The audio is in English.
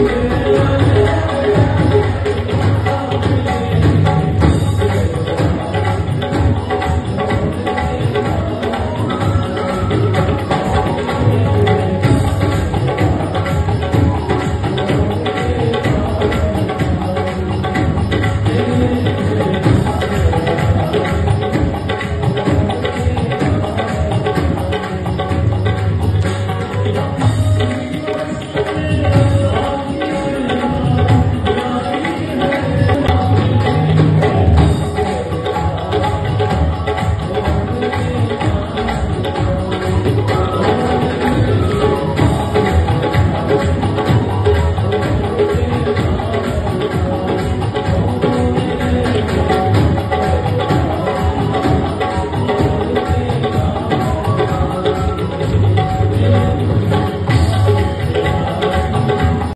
Yeah.